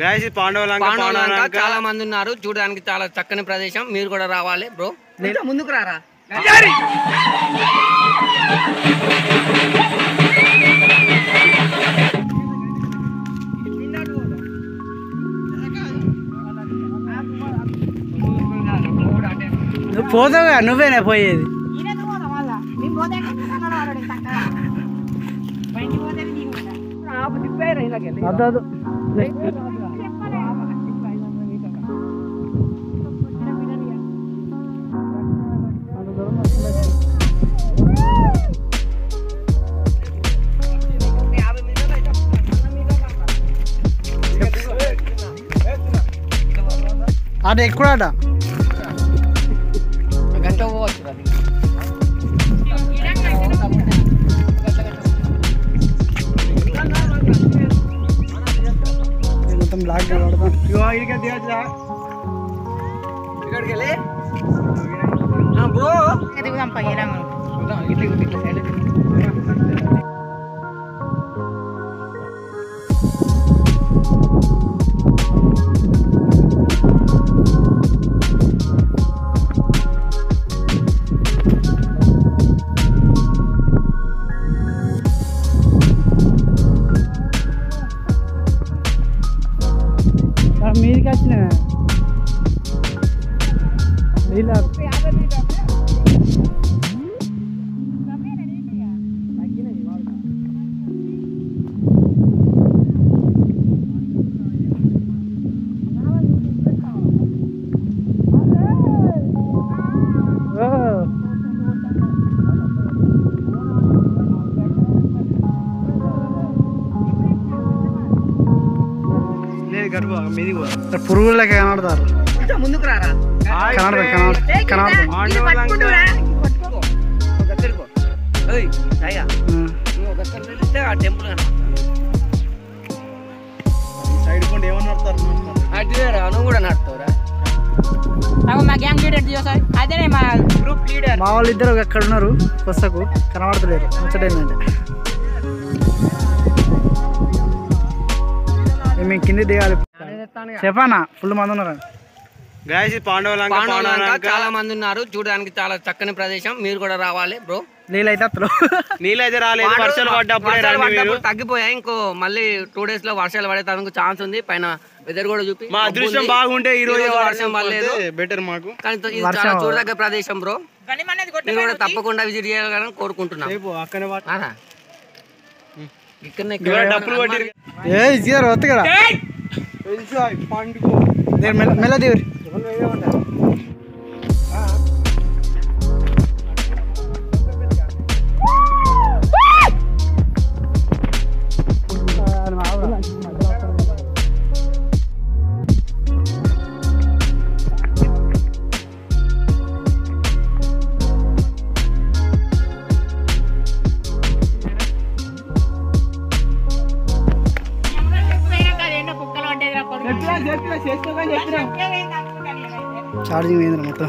Guys ఇది పాండవులంక పాండవులంక పాండవులంక చాలా మంది ఉన్నారు. చూడడానికి చాలా చక్కని ప్రదేశం. మీరు కూడా రావాలి బ్రో ముందుకు రారా? నువ్వు పోతావుగా నువ్వేనా పోయేది? algo diferente aquele. Tá dando. Adequada. Ah, ఇక్కడికి వెళ్ళి मेरी कैसी नहीं है लीला మీది కూడా. పురుగులు లెక్క కనబడతారు ముందుకు రారా? ఆ. టెంపుల్ సైడ్ కొండ ఏమన్నా నడతారు అటువేరా నువ్వు కూడా నడుతావురా మా గ్యాంగ్ లీడర్ చూసారు అదేనే మా గ్రూప్ లీడర్ మా వాళ్ళు ఇద్దరు అక్కడ ఉన్నారు కొత్తకు. కనబడతలేరు. ముచ్చటేందంటే. మేము కింది దిగాలి. చెప్పానా? ఫుల్ మంది ఉన్నారు? పాండవులంక చాలా మంది ఉన్నారు. చూడడానికి చాలా చక్కని ప్రదేశం. మీరు కూడా రావాలి బ్రో నీళ్ళు అయితే అత్తలు నీళ్ళు అయితే రాలేదు వర్షాలు పడ్డప్పుడే తగ్గిపోయాయి ఇంకో మళ్ళీ టూ డేస్లో వర్షాలు పడేందుకు ఛాన్స్ ఉంది. పైన వెదర్ కూడా చూపి. మా అదృష్టం. బాగుంటే ఈ రోజు వర్షం పడలేదు. బెటర్ మాకు. కానీ ఇది వర్షం చాలా చూడదగ్గ ప్రదేశం బ్రో మీరు కూడా తప్పకుండా విజిట్ చేయాలని కోరుకుంటున్నాం. రేపు అక్కనే పట్టు. రారా. Enjoy, fun to go. There, Mela, Mela, there. Charging అయింది మొత్తం?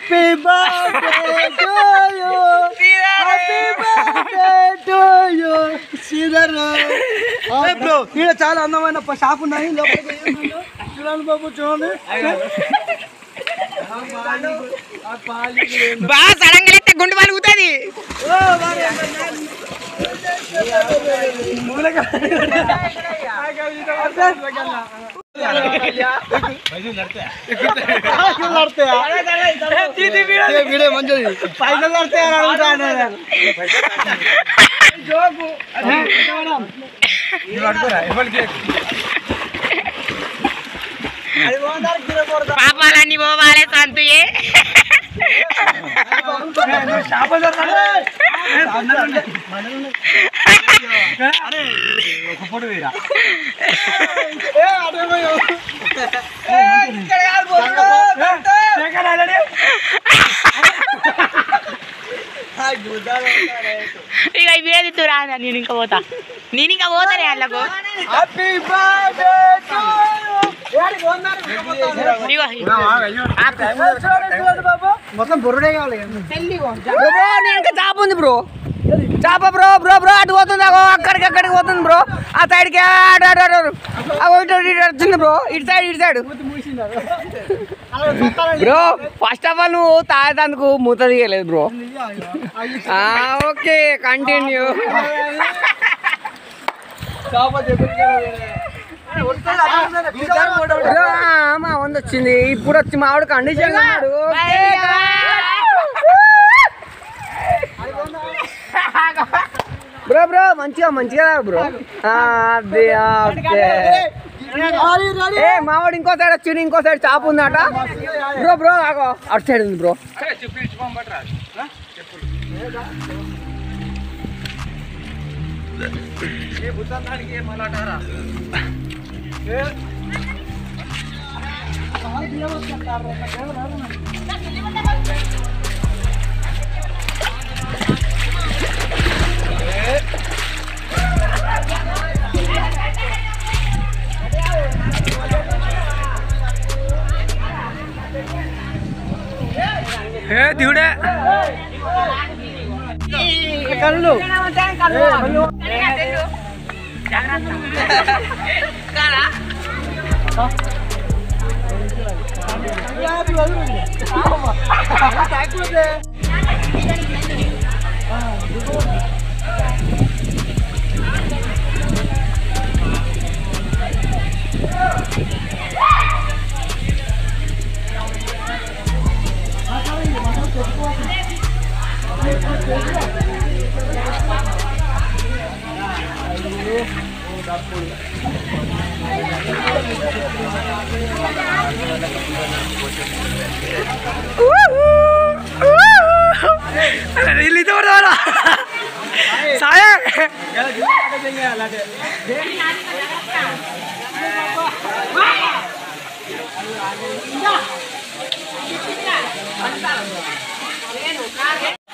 happy birthday to you happy birthday to you Sridhar bro ఇక్కడ చాలా అందమైన ప- షాప్ ఉన్నాయి లోపలికి పోయి చూడండి బాబు చూడండి బాగా సడన్ గా గుండు పలుకుతుంది పైసలు పడితే పాపాలన్నీ పోవాలి సంతుయే ఇక ఇవేది తురా నేను ఇంకా పోతా నేను ఇంకా పోతానే వాళ్ళకు ఇగో మొత్తం బుర్రడే కావాలి బ్రో నేను ఇంకా చాప ఉంది బ్రో చాప బ్రో బ్రో బ్రో అటు పోతుంది అగో అక్కడికి అక్కడికి పోతుంది బ్రో. ఆ సైడ్కి అటు అటు అటు. అగో ఇటు ఇటు వచ్చింది బ్రో. ఇటు సైడ్ ఇటు side. Bro first of all నువ్వు తాగేందుకు మూత తీయలేదు బ్రో. ఓకే కంటిన్యూ మా వంద వచ్చింది. ఇప్పుడు వచ్చి మావాడు కండిషన్ బ్రో బ్రో మంచిగా మంచిగా బ్రో అదే ఓకే ఏ మావాడు ఇంకో సైడ్ వచ్చింది ఇంకో సైడ్ చాపు ఉందట బ్రో బ్రో ఆగో అటు సైడ్ ఉంది బ్రో ఏ దిగుడే కళ్ళు Ini tuh Saya.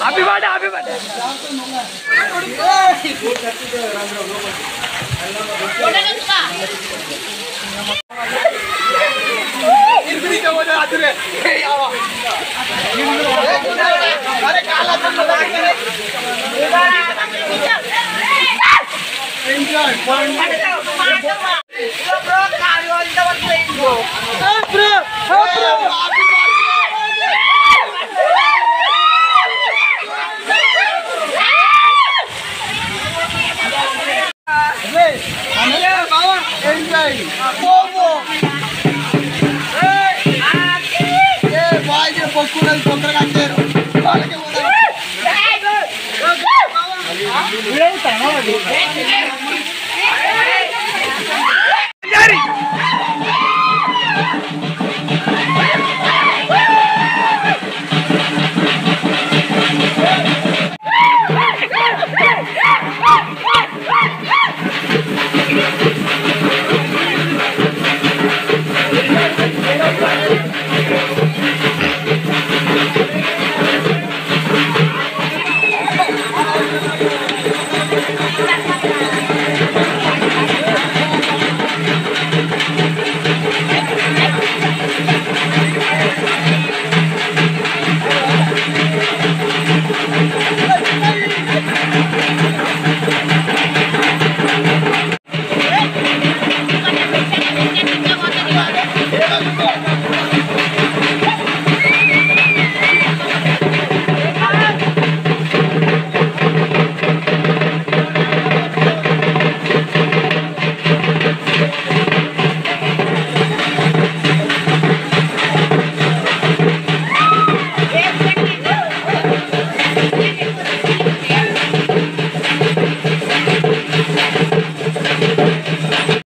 Happy birthday happy birthday cura del contra